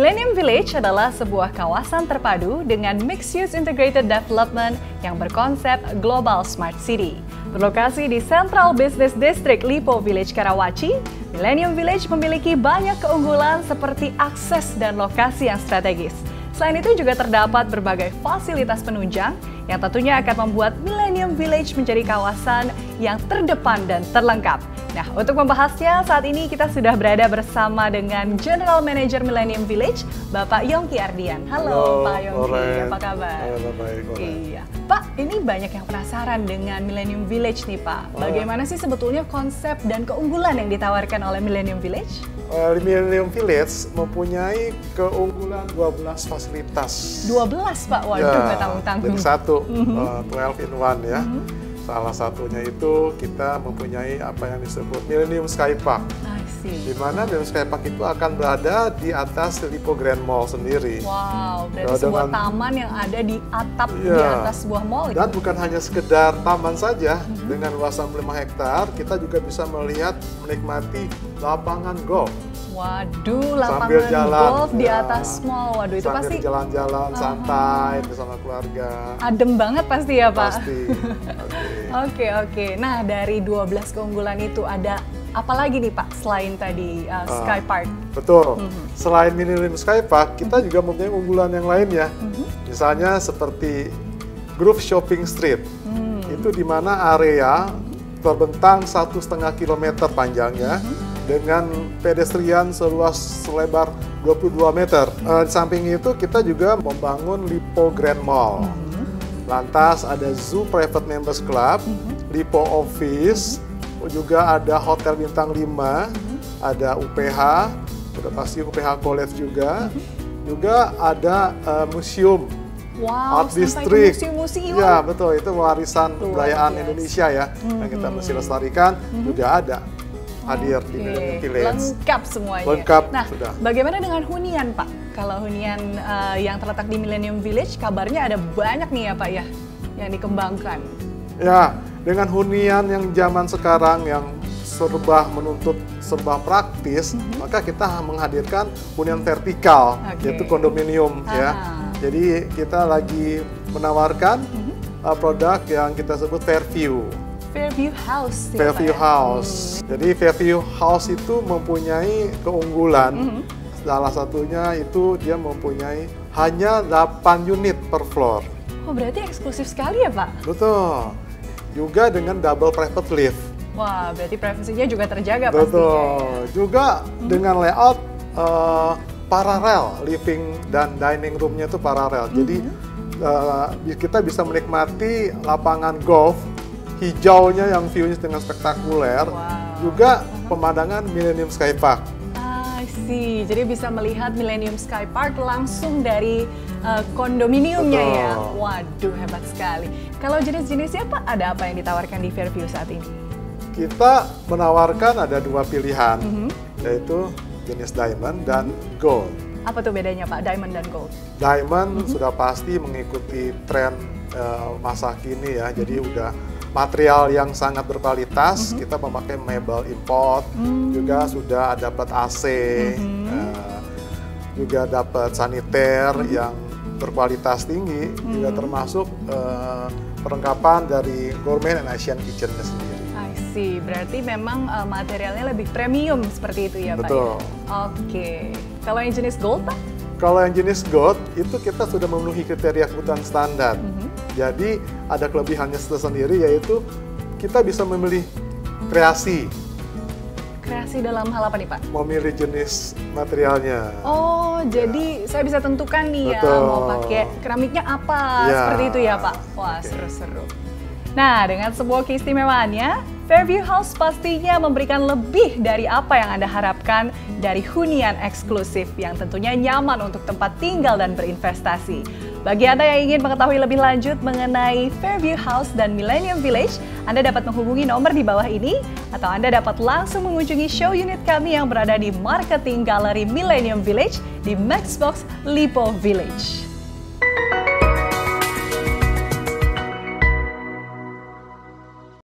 Millennium Village adalah sebuah kawasan terpadu dengan mixed-use integrated development yang berkonsep Global Smart City. Berlokasi di Central Business District Lipo Village Karawaci, Millennium Village memiliki banyak keunggulan seperti akses dan lokasi yang strategis. Selain itu juga terdapat berbagai fasilitas penunjang yang tentunya akan membuat Millennium Village menjadi kawasan yang terdepan dan terlengkap. Nah, untuk membahasnya saat ini kita sudah berada bersama dengan General Manager Millennium Village, Bapak Yongki Ardian. Halo, Halo Pak Yongki, Oren. apa kabar? Halo, baik. Iya. Pak, ini banyak yang penasaran dengan Millennium Village nih, Pak. Bagaimana sih sebetulnya konsep dan keunggulan yang ditawarkan oleh Millennium Village? Eh, Millennium Village mempunyai keunggulan 12 fasilitas. 12, Pak. Waduh, nggak tanggung-tanggung. Jadi satu, eh, 12 in one ya. Salah satunya itu kita mempunyai apa yang disebut Millennium Sky Park. Di mana Millennium Sky Park itu akan berada di atas Lipo Grand Mall sendiri. Wow, berarti Nah, sebuah dengan- taman yang ada di atap di Iya. atas sebuah mall. Dan bukan hanya sekedar taman saja, dengan luasan 5 hektar, kita juga bisa melihat menikmati lapangan golf. Waduh, Sambil lapangan jalan, golf di ya. atas mall. Waduh, itu Sambil pasti jalan-jalan santai bersama keluarga. adem banget pasti ya, Pak. Pasti. pasti. Oke, oke. Nah, dari 12 keunggulan itu ada apa lagi nih, Pak, selain tadi uh, Sky Park? Betul. Mhm. Selain Millennium Sky Park, kita juga mempunyai unggulan yang lainnya. Mhm. Misalnya seperti Groove Shopping Street. Hmm. Itu di mana area terbentang satu setengah kilometer panjangnya Mhm. dengan pedestrian seluas selebar 22 meter. Eh, di samping itu kita juga membangun Lipo Grand Mall. Mhm. Lantas ada Zoo Private Members Club, Mhm. Lipo Office, juga ada Hotel Bintang 5, Mhm. ada UPH, udah pasti UPH College juga. Mhm. Juga ada eh, museum Wow, Art District. museum-museum. Ya, betul. Itu warisan kebudayaan. Indonesia ya. Yang kita Mhm. mesti lestarikan juga ada hadir di Oke, Millennium Village. Lengkap semuanya. Lengkap, Nah, sudah. bagaimana dengan hunian, Pak? Kalau hunian uh, yang terletak di Millennium Village, kabarnya ada banyak nih ya, Pak ya, yang dikembangkan. Ya, dengan hunian yang zaman sekarang yang serba menuntut serba praktis, maka kita maka hunian vertikal. Oke. yaitu kondominium ya. Ah. Mhm. Jadi kita lagi menawarkan uh, produk yang kita sebut Fairview. Fairview House. ya, Fairview Pak, ya? House. Jadi Fairview House itu mempunyai keunggulan. Mhm. Salah satunya itu dia mempunyai hanya 8 unit per floor. Oh, berarti eksklusif sekali ya, Pak? Betul. Juga dengan double private lift. Wah, berarti privasinya juga terjaga pastinya. Betul. Juga dengan layout eh, paralel living dan dining roomnya itu paralel. Jadi eh, kita bisa menikmati lapangan golf hijaunya yang view-nya dengan spektakuler. Wow. Juga pemandangan Millennium Sky Park. I see. Jadi bisa melihat Millennium Sky Park langsung dari uh, kondominiumnya Betul. ya. Waduh, hebat sekali. Kalau jenis-jenisnya Pak, ada apa yang ditawarkan di Fairview saat ini? Kita menawarkan ada dua pilihan, Mhm. yaitu jenis diamond dan gold. Apa tuh bedanya Pak, diamond dan gold? Diamond sudah pasti mengikuti tren eh, masa kini ya, jadi udah material yang sangat berkualitas. Kita memakai mebel import, juga sudah dapat AC, eh, juga dapat saniter yang berkualitas tinggi, juga termasuk eh, perlengkapan dari gourmet dan Asian kitchen-nya sendiri. I see. Berarti memang uh, materialnya lebih premium seperti itu ya Pak? Betul. ya? Oke. Kalau yang jenis gold Pak? Kalau yang jenis gold itu kita sudah memenuhi kriteria kebutuhan standar. Jadi ada kelebihannya tersendiri yaitu kita bisa memilih kreasi, Kreasi dalam hal apa nih Pak? memilih jenis materialnya. Oh, jadi saya bisa tentukan nih ya Betul. mau pakai keramiknya apa Ya. seperti itu ya Pak. Wah seru-seru. Nah dengan semua keistimewaannya, Fairview House pastinya memberikan lebih dari apa yang Anda harapkan dari hunian eksklusif yang tentunya nyaman untuk tempat tinggal dan berinvestasi. Bagi Anda yang ingin mengetahui lebih lanjut mengenai Fairview House dan Millennium Village, Anda dapat menghubungi nomor di bawah ini atau Anda dapat langsung mengunjungi show unit kami yang berada di Marketing Gallery Millennium Village di Maxbox Lipo Village.